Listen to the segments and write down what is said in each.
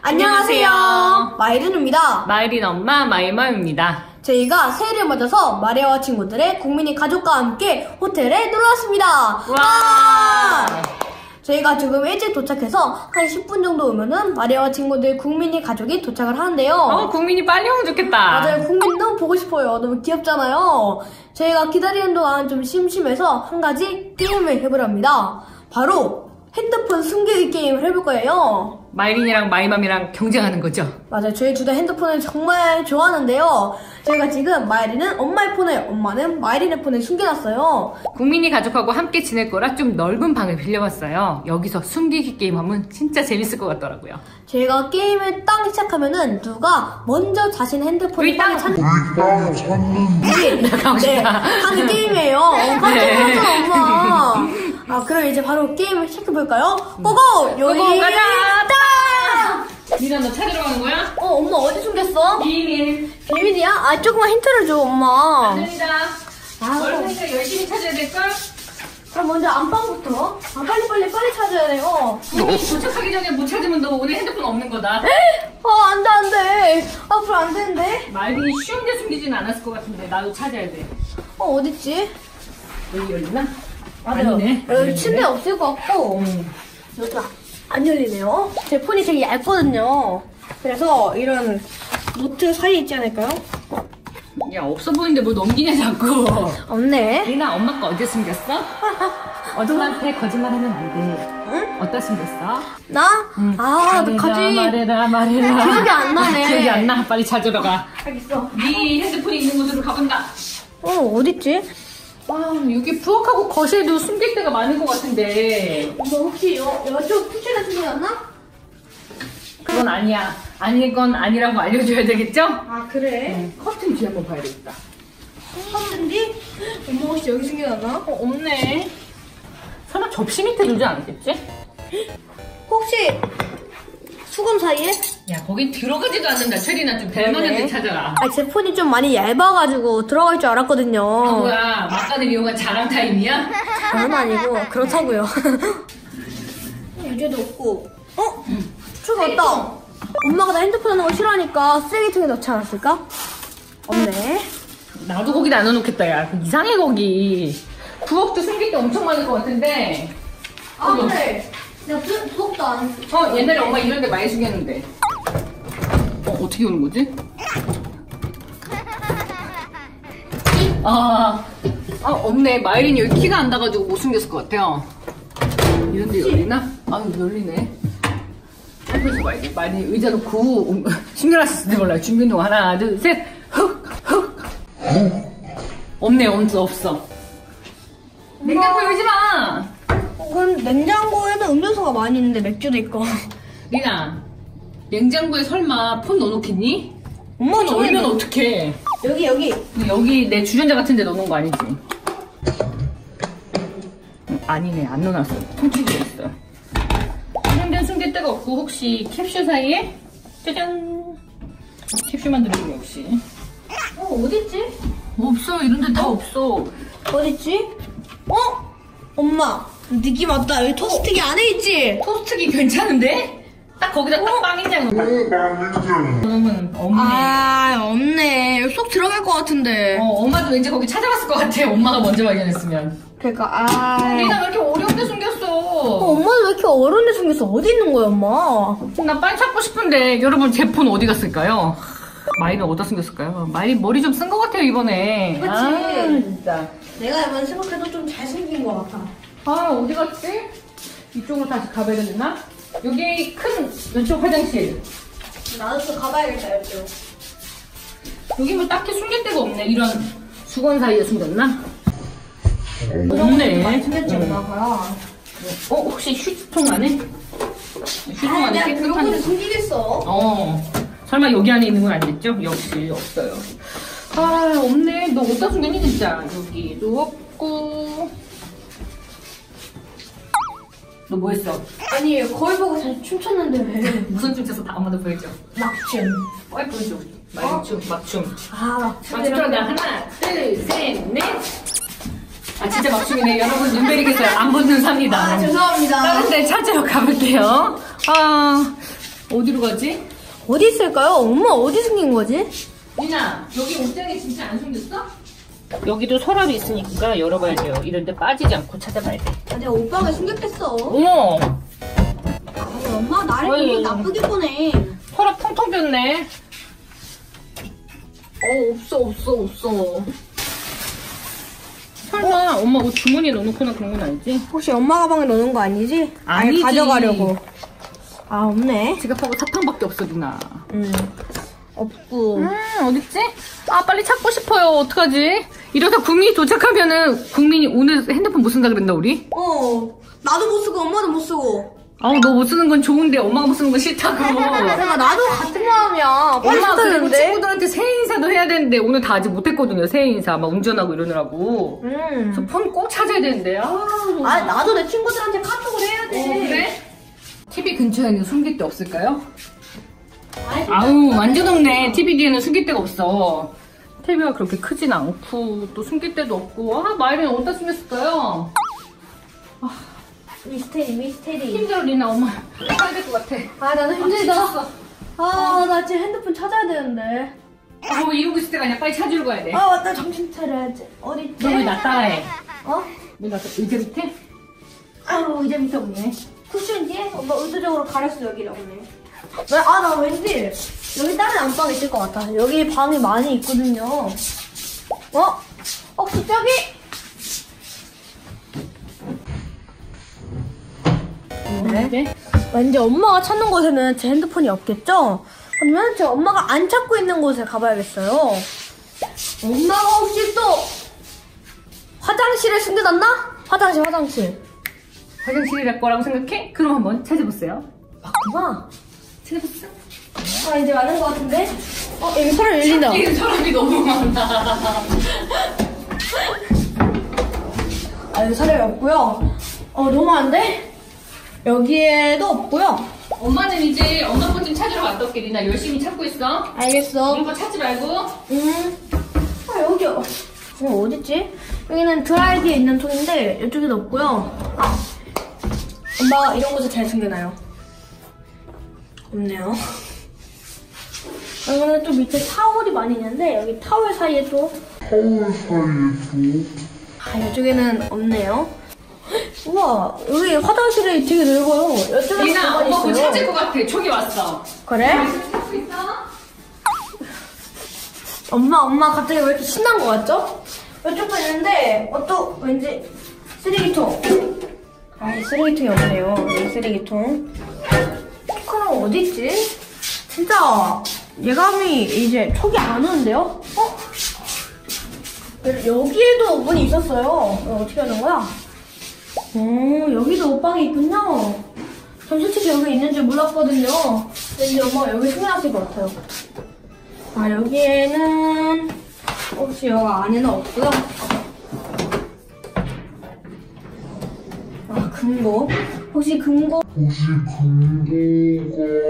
안녕하세요. 마이른입니다. 마이린 엄마 마이맘입니다. 저희가 새해를 맞아서 마리아와 친구들의 국민이 가족과 함께 호텔에 놀러 왔습니다. 와! 저희가 지금 일찍 도착해서 한 10분 정도 오면은 마리아와 친구들 국민이 가족이 도착을 하는데요. 어, 국민이 빨리 오면 좋겠다. 맞아요. 국민 너무 보고 싶어요. 너무 귀엽잖아요. 저희가 기다리는 동안 좀 심심해서 한 가지 게임을 해보랍니다. 바로 핸드폰 숨기기 게임을 해볼 거예요. 마이린이랑 마이맘이랑 경쟁하는 거죠? 맞아요. 저희 둘 다 핸드폰을 정말 좋아하는데요. 저희가 지금 마이린은 엄마의 폰을, 엄마는 마이린의 폰을 숨겨놨어요. 국민이 가족하고 함께 지낼 거라 좀 넓은 방을 빌려봤어요. 여기서 숨기기 게임 하면 진짜 재밌을 것 같더라고요. 저희가 게임을 딱 시작하면은 누가 먼저 자신 핸드폰을 우리 땅에 땅! 찾는 땅을 찾는 내가 가고 네. 하는 게임이에요. 어, 깜짝 네. 놀랐어, 엄마. 아, 그럼 이제 바로 게임을 시작해볼까요? 고고! 여기 고고, 가자! 있다! 미나 너 찾으러 가는 거야? 어, 엄마 어디 숨겼어? 비밀. 비밀이야? 아, 조금만 힌트를 줘, 엄마. 됩니다. 아, 어른이가 열심히 찾아야 될걸? 그럼 먼저 안방부터. 아, 빨리빨리 빨리 찾아야 돼요. 국민이 도착하기 전에 못 찾으면 너 오늘 핸드폰 없는 거다. 아, 안 돼, 안 돼. 앞으로 안 되는데. 마이린이 쉬운 데 숨기진 않았을 것 같은데 나도 찾아야 돼. 어, 어딨지? 여기 열리나? 맞아요. 아니네. 여기 침대 없을 것 같고. 여기 안 열리네요. 제 폰이 되게 얇거든요. 그래서 이런 노트 사이에 있지 않을까요? 야 없어 보이는데 뭘 넘기냐 자꾸. 없네. 린아 엄마 거 어디 숨겼어? 엄마한테 거짓말하면 안 돼. 응? 어디다 숨겼어? 나? 아, 어떡하지? 말해라 말해라. 기억이 안 나네. 기억이 안 나. 빨리 찾으러 가. 알겠어. 네 핸드폰이 있는 곳으로 가본다. 어, 어딨지? 아 여기 부엌하고 거실도 숨길 데가 많은 것 같은데 너 혹시 여, 여쪽 쿠션에 숨겨놨나? 그건 아니야. 아닐 건 아니라고 알려줘야 되겠죠? 아, 그래? 커튼 뒤 한번 봐야 되겠다. 샀는지? 엄마 혹시 여기 숨겨놨나? 어, 없네. 설마 접시 밑에 두지 않았겠지? 혹시 수건 사이에? 야, 거긴 들어가지도 않는다. 최리나 좀 벨만한 데 찾아라. 아, 제 폰이 좀 많이 얇아가지고 들어갈 줄 알았거든요. 뭐야, 막간을 이용한 자랑 타임이야? 그건 아니고 그렇다고요. 유재도 없고. 어? 저기 왔다. 엄마가 나 핸드폰 하는 거 싫어하니까 쓰레기통에 넣지 않았을까? 없네. 나도 거기다 안 넣어놓겠다, 야. 그 이상해, 거기. 부엌도 숨길 게 엄청 많을 것 같은데. 아 그래. 부엌도 안. 어, 옛날에 엄마 이런 데 많이 숨겼는데. 어, 어떻게 오는 거지? 아, 아, 없네. 마이린이 여기 키가 안 닿아가지고 못 숨겼을 것 같아요. 이런 데 열리나? 아, 열리네. 그래서 마이린, 마이린이 의자 놓고 음, 숨겨놨을지 몰라요. 준비운동 하나, 둘, 셋, 훅, 훅. 없네, 없어, 없어. 냉장고 열지 마! 어, 그럼 냉장고에는 음료수가 많이 있는데 맥주도 있고. 리나, 냉장고에 설마 폰 넣어놓겠니? 엄마 폰 얼면 어떡해. 여기 여기. 근데 여기 내 주전자 같은 데 넣어놓은 거 아니지? 음, 아니네, 안 넣어놨어. 통째로 있어. 이런 데는 숨길 데가 없고, 혹시 캡슐 사이에? 짜잔! 캡슐 만 들어있네, 역시. 어 어딨지? 없어, 이런 데 다 없어. 어딨지? 어? 엄마 느낌 왔다. 여기 토스트기 안에 있지? 토스트기 괜찮은데? 딱 거기다 딱 빵이냐, 그러면 없네. 아 없네. 여기 쏙 들어갈 것 같은데. 어, 엄마도 왠지 거기 찾아갔을 것 같아. 엄마가 먼저 발견했으면. 그러니까 아. 린아 왜 이렇게 어려운 데 어, 숨겼어? 엄마는 왜 이렇게 어려운 데 숨겼어? 어디 있는 거야, 엄마? 나 빨리 찾고 싶은데 여러분 제 폰 어디 갔을까요? 마이는 어디다 숨겼을까요? 마이 머리 좀 쓴 것 같아요 이번에 그치. 아 진짜 내가 이번 생각해도 좀 잘생긴 것 같아. 아 어디 갔지? 이쪽으로 다시 가봐야 되나? 여기 큰 왼쪽 화장실 나도 또 가봐야겠다, 여기. 여기 뭐 딱히 숨길 데가 없네 이런 수건 사이에 숨겼나? 없네 많이 숨겼지, 응. 엄마가. 어 혹시 휴지통 안에? 휴지통 안에 깨끗한 거를 숨기겠어. 어, 설마 여기 안에 있는 건 아니겠죠? 역시 없어요. 아, 없네. 너 어디다 숨겼니, 진짜? 여기도 없고. 너 뭐 했어? 아니, 거울 보고 잘 춤췄는데 왜? 무슨 춤 췄어? 다 엄마도 보여줘. 막춤. 빨리 보여줘. 막춤, 막춤. 아, 막춤 막춤. 들어간다. 하나, 둘, 셋, 넷. 아, 진짜 막춤이네. 여러분, 눈 베리겠어요. 안 붙는 삽니다. 아, 죄송합니다. 다른 데 찾으러 가볼게요. 아, 어디로 가지? 어디 있을까요? 엄마 어디 숨긴 거지? 리나, 여기 옷장에 진짜 안 숨겼어? 여기도 서랍이 있으니까 열어봐야 돼요. 이런데 빠지지 않고 찾아봐야 돼. 아, 내가 오빠가 숨겼겠어. 어머! 아니, 엄마 나를. 기분 나쁘게 보내. 서랍 텅텅 비었네. 어, 없어, 없어, 없어. 설마 엄마 옷 주머니에 넣어놓거나 그런 건 아니지? 혹시 엄마 가방에 넣는 거 아니지? 아니, 아니지. 가져가려고. 아, 없네. 지갑하고 사탕밖에 없어, 누나. 음. 없고. 음, 어딨지? 아, 빨리 찾고 싶어요. 어떡하지? 이러다 국민이 도착하면은 국민이 오늘 핸드폰 못 쓴다 그랬나, 우리? 어, 나도 못 쓰고 엄마도 못 쓰고. 아우, 너 못 쓰는 건 좋은데 엄마가 못 쓰는 건 싫다고. 내가 나도 같은 마음이야. 빨리 엄마 그리고 쓰는데. 친구들한테 새해 인사도 해야 되는데 오늘 다 아직 못했거든요. 새해 인사 막 운전하고 이러느라고. 음. 저 폰 꼭 찾아야 되는데. 아, 아, 나도 내 친구들한테 카톡을 해야 돼. 어, 그래? TV 근처에는 숨길 데 없을까요? 아우 완전 없네. TV 뒤에는 숨길 데가 없어. TV가 그렇게 크진 않고 또 숨길 데도 없고. 아 마이린 어디다 숨겼을까요? 미스테리, 미스테리. 힘들어 리나 엄마. 가야 될 것 같아. 아, 나는 힘들다. 아, 나 지금 핸드폰 찾아야 되는데. 아, 왜 이러고 있을 때가 아니야. 빨리 찾으러 가야 돼. 아, 맞다. 정신 차려야지. 어딨지? 너 왜 나 따라해? 어? 왜나 의자 밑에? 아유, 의자 밑에 없네. 쿠션 뒤에? 엄마 의도적으로 가렸어, 여기를 없네. 왜? 아, 나 왠지 여기 다른 안방에 있을 것 같아. 여기 방이 많이 있거든요. 어? 혹시 저기? 네. 왠지 엄마가 찾는 곳에는 제 핸드폰이 없겠죠? 그러면 제 엄마가 안 찾고 있는 곳에 가봐야겠어요. 엄마가 혹시 또 화장실에 숨겨놨나? 화장실, 화장실. 화장실이랄 거라고 생각해? 그럼 한번 찾아보세요. 맞구나. 찾아봤어? 아, 이제 맞는 것 같은데? 어, 여기 사람 열린다. 이게 사람이 너무 많아. 아, 여기 사람이 없고요. 어, 너무 많은데? 여기에도 없고요. 엄마는 이제 엄마 폰좀 찾으러 올게. 리나 열심히 찾고 있어. 알겠어. 이런 거 찾지 말고. 음. 아, 여기, 어, 어, 어딨지? 여기는 드라이기에 있는 통인데, 이쪽에도 없고요. 아, 엄마가 이런 곳에 잘 숨겨놔요. 없네요. 여기는 또 밑에 타월이 많이 있는데, 여기 타월 사이에 또, 타월 사이에 아, 이쪽에는 없네요. 우와, 여기 화장실이 되게 넓어요. 이쪽에 리나 엄마 폰 있어요. 찾을 것 같아. 저기 왔어. 그래? 엄마, 엄마 갑자기 왜 이렇게 신난 거 같죠? 이쪽도 있는데, 어, 또 왠지 쓰레기통. 아, 쓰레기통이 없네요. 여기 쓰레기통. 그럼 어디 있지? 진짜 예감이 이제 촉이 안 오는데요? 어? 여기에도 문이 있었어요. 이거 어떻게 하는 거야? 오, 여기도 옷방이 있군요. 전 솔직히 여기 있는 줄 몰랐거든요. 왠지 엄마가 여기 숨겨놨을 것 같아요. 아, 여기에는 혹시 여기 안에는 없고요. 아, 금고. 혹시 금고? 혹시 금고가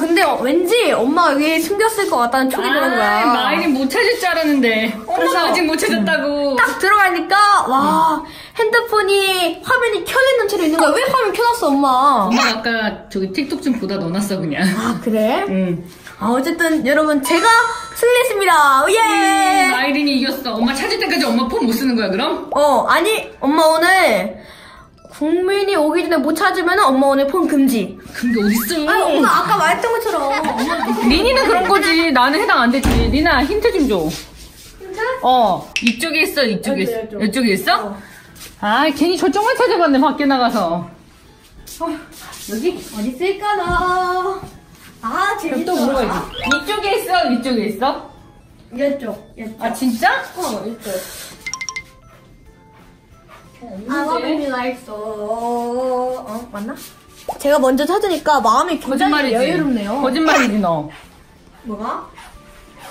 근데 왠지 엄마가 여기 숨겼을 것 같다는 촉이 드는 거야 마이린 못 찾을 줄 알았는데. 그래서- 아직 못 찾았다고. 딱 들어가니까 와 핸드폰이 화면이 켜있는 채로 있는 거야 왜 화면 켜놨어 엄마 엄마가 아까 저기 틱톡 좀 보다 넣어놨어 그냥. 아 그래? 응. 아, 어쨌든 여러분 제가 승리했습니다 예 마이린이 이겼어. 엄마 찾을 때까지 엄마 폰 못 쓰는 거야 그럼? 어 아니 엄마 오늘 국민이 오기 전에 못 찾으면 엄마 오늘 폰 금지 근데 어딨어? 아니 엄마 아까 말했던 것처럼 리니는 그런 거지. 나는 해당 안 되지. 리나 힌트 좀 줘. 어, 이쪽에 있어, 이쪽에 있어. 여기. 이쪽에 있어? 어. 아, 괜히 저쪽만 찾아봤네, 밖에 나가서. 어, 여기? 어디 있을까나? 아, 재밌다. 또 물어봐야지. 이쪽에 있어, 이쪽에 있어? 이쪽, 이쪽. 아, 진짜? 어, 이쪽. 어, I love like so. 어, 맞나? 제가 먼저 찾으니까 마음이 굉장히 거짓말이지. 여유롭네요. 거짓말이지, 너. 뭐가?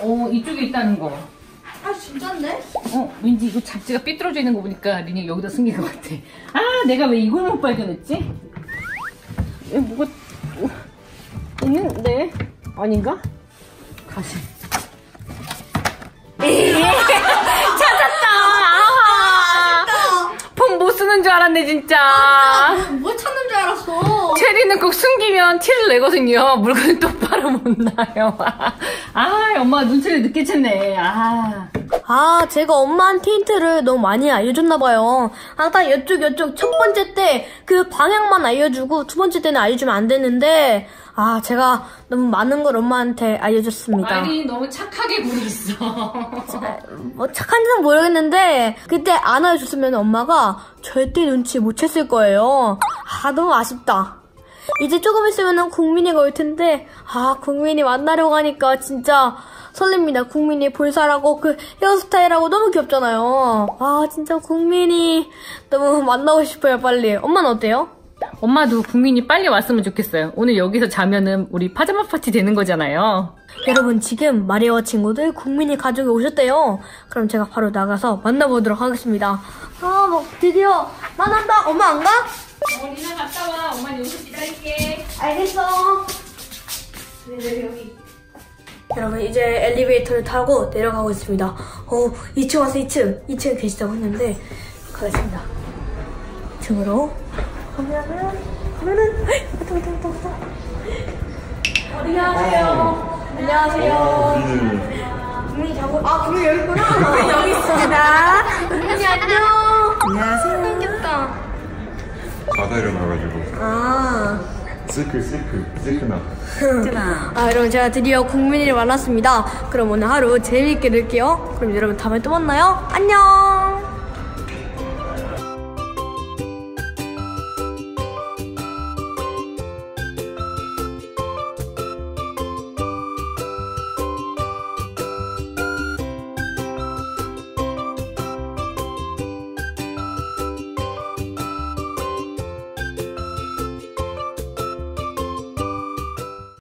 어, 이쪽에 있다는 거. 아, 아 진짠데? 어, 왠지 이거 잡지가 삐뚤어져 있는 거 보니까 리니 여기다 숨긴 것 같아. 아, 내가 왜 이걸 못 발견했지? 에, 뭐가, 어, 있는데? 아닌가? 다시. 알았네, 진짜. 뭐 찾는 줄 알았어. 체리는 꼭 숨기면 티를 내거든요. 물건을 똑바로 못 놔요. 아, 엄마 눈치를 늦게 챘네. 아. 아, 제가 엄마한테 힌트를 너무 많이 알려줬나봐요. 항상 이쪽, 이쪽 첫 번째 때 그 방향만 알려주고 두 번째 때는 알려주면 안 되는데, 아, 제가 너무 많은 걸 엄마한테 알려줬습니다. 말이 너무 착하게 굴있어. 뭐 착한지는 모르겠는데, 그때 안 알려줬으면 엄마가 절대 눈치 못 챘을 거예요. 아, 너무 아쉽다. 이제 조금 있으면 국민이가 올 텐데, 아, 국민이 만나려고 하니까 진짜 설렙니다. 국민이 볼살하고 그 헤어스타일하고 너무 귀엽잖아요. 아, 진짜 국민이 너무 만나고 싶어요, 빨리. 엄마는 어때요? 엄마도 국민이 빨리 왔으면 좋겠어요. 오늘 여기서 자면은 우리 파자마 파티 되는 거잖아요. 여러분, 지금 마리아와 친구들 국민이 가족이 오셨대요. 그럼 제가 바로 나가서 만나보도록 하겠습니다. 아, 뭐, 드디어 만난다. 엄마 안 가? 어, 리나 갔다 와. 엄마 여기서 기다릴게. 알겠어. 여 러분 이제 엘리베이터를 타고 내려가고 있습니다. 어, 2층 와서 2층, 2층 계시다고 했는데 가겠습니다. 2층으로 가면은 가면은 왔다 왔다 왔다 왔다. 안녕하세요. 안녕하세요. 국민이 자고 아 국민 여기 있구나. 여기 있습니다. 국민이 안녕. 안녕하세요. 생겼다. 자다 일어나가지고 아. 시크 시크 시크나 아, 여러분 제가 드디어 국민이를 만났습니다. 그럼 오늘 하루 재미있게 놀게요. 그럼 여러분 다음에 또 만나요. 안녕.